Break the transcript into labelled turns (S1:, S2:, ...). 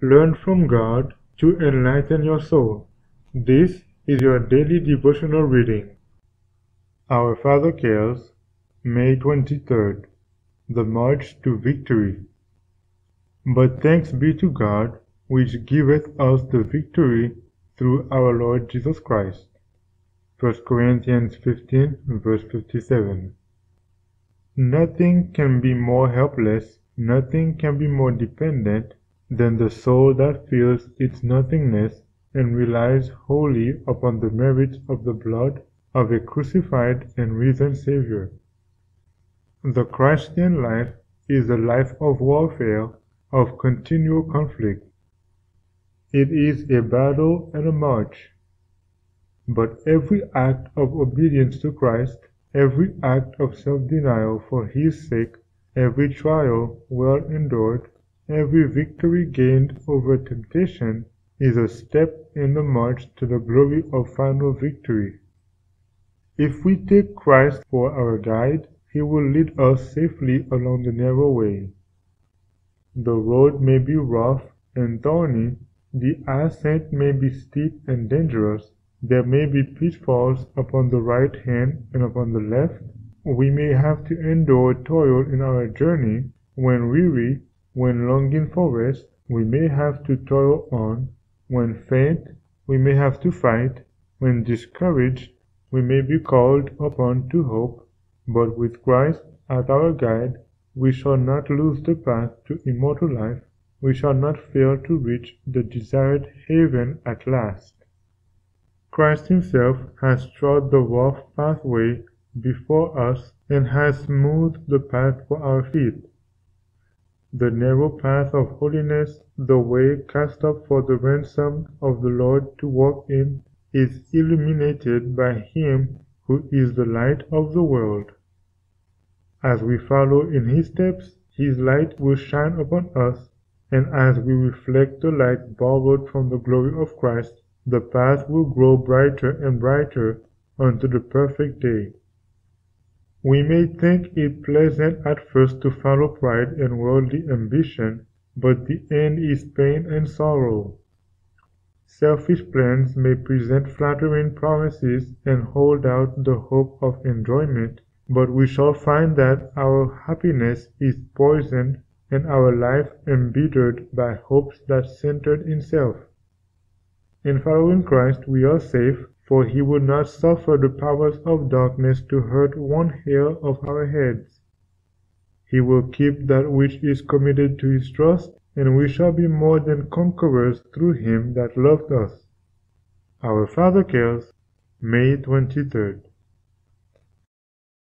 S1: Learn from God to enlighten your soul. This is your daily devotional reading. Our Father Cares, May 23rd. The March to Victory. But thanks be to God, which giveth us the victory through our Lord Jesus Christ. 1 Corinthians 15, verse 57. Nothing can be more helpless, nothing can be more dependent than the soul that feels its nothingness and relies wholly upon the merits of the blood of a crucified and risen Savior. The Christian life is a life of warfare, of continual conflict. It is a battle and a march. But every act of obedience to Christ Every act of self-denial for His sake, every trial well endured, every victory gained over temptation, is a step in the march to the glory of final victory. If we take Christ for our guide, He will lead us safely along the narrow way. The road may be rough and thorny, the ascent may be steep and dangerous, there may be pitfalls upon the right hand and upon the left. We may have to endure toil in our journey. When weary, when longing for rest, we may have to toil on. When faint, we may have to fight. When discouraged, we may be called upon to hope. But with Christ as our guide, we shall not lose the path to immortal life. We shall not fail to reach the desired haven at last. Christ himself has trod the rough pathway before us and has smoothed the path for our feet. The narrow path of holiness, the way cast up for the ransom of the Lord to walk in, is illuminated by Him who is the light of the world. As we follow in His steps, His light will shine upon us, and as we reflect the light borrowed from the glory of Christ, the path will grow brighter and brighter unto the perfect day. We may think it pleasant at first to follow pride and worldly ambition, but the end is pain and sorrow. Selfish plans may present flattering promises and hold out the hope of enjoyment, but we shall find that our happiness is poisoned and our life embittered by hopes that centered in self. In following Christ we are safe, for he will not suffer the powers of darkness to hurt one hair of our heads. He will keep that which is committed to his trust, and we shall be more than conquerors through him that loved us. Our Father cares, May 23rd.